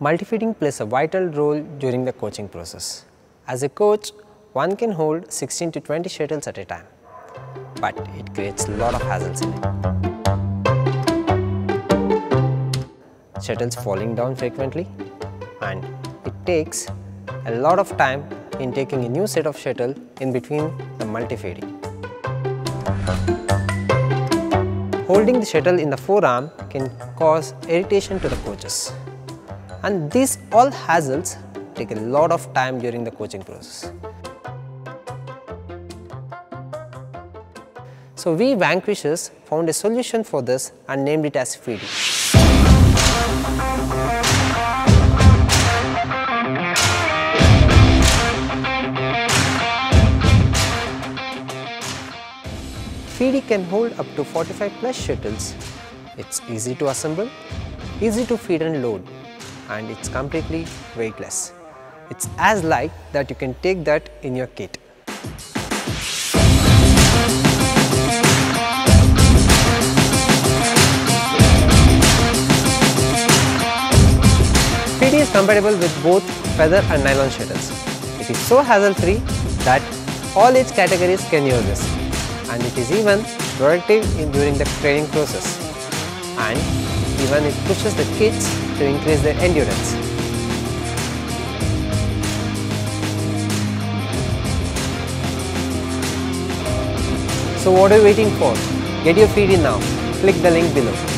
Multifeeding plays a vital role during the coaching process. As a coach, one can hold 16 to 20 shuttles at a time, but it creates a lot of hassles in it. Shuttles falling down frequently and it takes a lot of time in taking a new set of shuttle in between the multi-feeding. Holding the shuttle in the forearm can cause irritation to the coaches and these all hassles take a lot of time during the coaching process. So we Vanquishers found a solution for this and named it as Feedie. Feedie can hold up to 45 plus shuttles. It's easy to assemble, easy to feed and load and it's completely weightless. It's as light that you can take that in your kit. Feedie is compatible with both feather and nylon shuttles. It is so hassle-free that all age categories can use this and it is even productive in during the training process and even it pushes the kids to increase their endurance. So what are you waiting for? Get your feed in now. Click the link below.